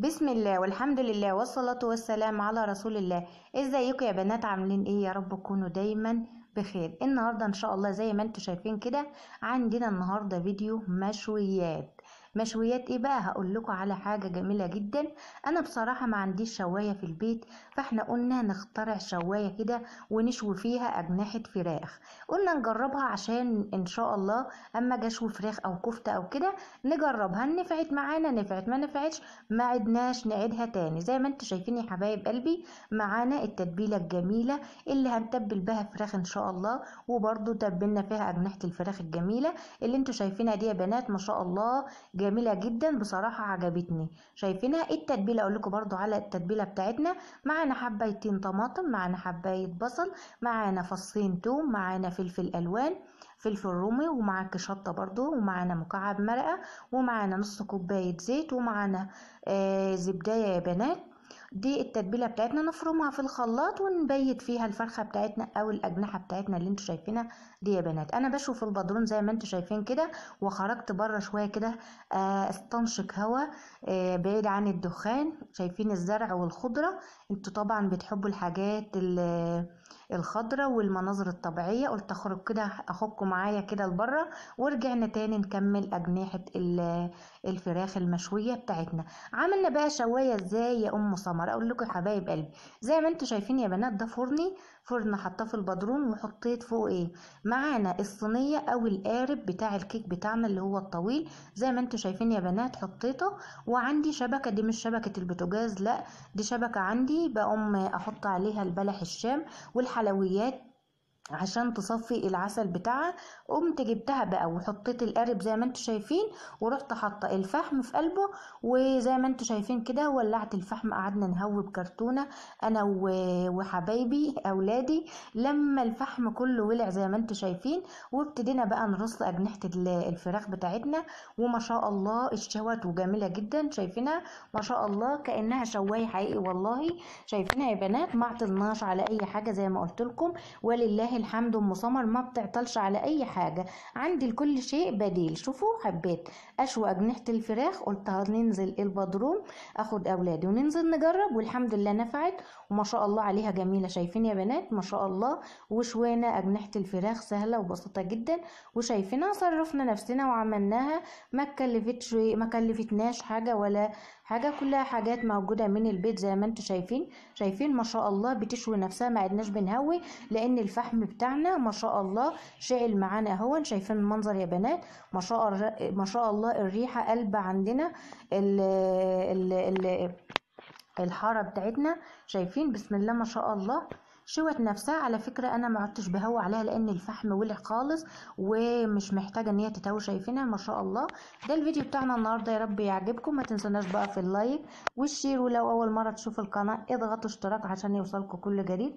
بسم الله والحمد لله والصلاة والسلام على رسول الله. إزيكم يا بنات؟ عاملين إيه؟ يا رب تكونوا دايما بخير. النهاردة إن شاء الله زي ما أنتم شايفين كده عندنا النهاردة فيديو مشويات. مشويات إيه بقى؟ هقول لكم على حاجة جميلة جدا. أنا بصراحة ما عنديش شواية في البيت فإحنا قلنا نخترع شواية كده ونشوي فيها أجنحة فراخ. قلنا نجربها عشان إن شاء الله أما أجي أشوي فراخ أو كفتة أو كده نجربها. نفعت معانا نفعت ما نفعتش ما عدناش نعيدها تاني. زي ما أنتم شايفين يا حبايب قلبي معانا التتبيلة الجميلة اللي هنتبل بها فراخ إن شاء الله وبرضو تبلنا فيها أجنحة الفراخ الجميلة اللي أنتم شايفينها دي يا بنات ما شاء الله جميلة جدا بصراحة عجبتني. شايفينها؟ التتبيلة؟ أقول لكم برضو على التتبيلة بتاعتنا. معانا حبايتين طماطم معانا حباية بصل معانا فصين توم معانا فلفل ألوان فلفل رومي ومعاك شطة برضو ومعانا مكعب مرقة ومعانا نص كوباية زيت ومعانا آه زبداية يا بنات. دي التتبيلة بتاعتنا نفرمها في الخلاط ونبيت فيها الفرخة بتاعتنا أو الأجنحة بتاعتنا اللي أنتوا شايفينها دي يا بنات. أنا بشوي في البدرون زي ما أنتوا شايفين كده وخرجت بره شوية كده استنشق هوا بعيد عن الدخان. شايفين الزرع والخضرة. أنتوا طبعا بتحبوا الحاجات الخضرة والمناظر الطبيعية. قلت أخرج كده اخدكم معايا كده لبرة ورجعنا تاني نكمل أجنحة الفراخ المشوية بتاعتنا. عملنا بقى شواية إزاي يا أم سمر. أقول لكم يا حبايب قلبي زي ما أنتوا شايفين يا بنات ده فرني فرن حطاه في البدرون وحطيت فوق إيه؟ معانا الصينية أو القارب بتاع الكيك بتاعنا اللي هو الطويل. زي ما أنتوا شايفين يا بنات حطيته. وعندي شبكة دي مش شبكة البوتاجاز لأ دي شبكة عندي. بقوم أحط عليها البلح الشام والحلويات عشان تصفي العسل بتاعها قمت جبتها بقى وحطيت القارب زي ما أنتوا شايفين ورحت حاطة الفحم في قلبه وزي ما أنتوا شايفين كده ولعت الفحم قعدنا نهوي بكرتونة أنا وحبايبي أولادي. لما الفحم كله ولع زي ما أنتوا شايفين وابتدينا بقى نرص أجنحة الفراخ بتاعتنا. وما شاء الله اشتوت وجميلة جدا شايفينها؟ ما شاء الله كأنها شواية حقيقي والله. شايفينها يا بنات؟ ما عطلناش على أي حاجة زي ما قلت لكم. ولله الحمد ام سمر ما بتعطلش على أي حاجة. عندي لكل شيء بديل. شوفوا حبيت. اشوي اجنحه الفراخ قلت هننزل البدروم أخد أولادي وننزل نجرب والحمد لله نفعت. وما شاء الله عليها جميلة. شايفين يا بنات؟ ما شاء الله. وشوينا أجنحة الفراخ سهلة وبسيطة جدا. وشايفينها صرفنا نفسنا وعملناها. ما كلفتش ما كلفتناش حاجة ولا حاجة. كلها حاجات موجودة من البيت زي ما أنتم شايفين. شايفين؟ ما شاء الله بتشوي نفسها. ما عدناش بنهوي لأن الفحم بتاعنا ما شاء الله شعل معانا اهو شايفين المنظر يا بنات. ما شاء ما شاء الله الريحة قلبه عندنا ال ال ال الحارة بتاعتنا شايفين. بسم الله ما شاء الله. شوت نفسها. على فكرة أنا ما عدتش بهوى عليها لأن الفحم ولع خالص ومش محتاجة إن هي تتهوى شايفينها؟ ما شاء الله. ده الفيديو بتاعنا النهاردة يا رب يعجبكم. ما تنسوناش بقى في ال like وال share ولو أول مرة تشوفوا القناة اضغطوا اشتراك عشان يوصلكم كل جديد.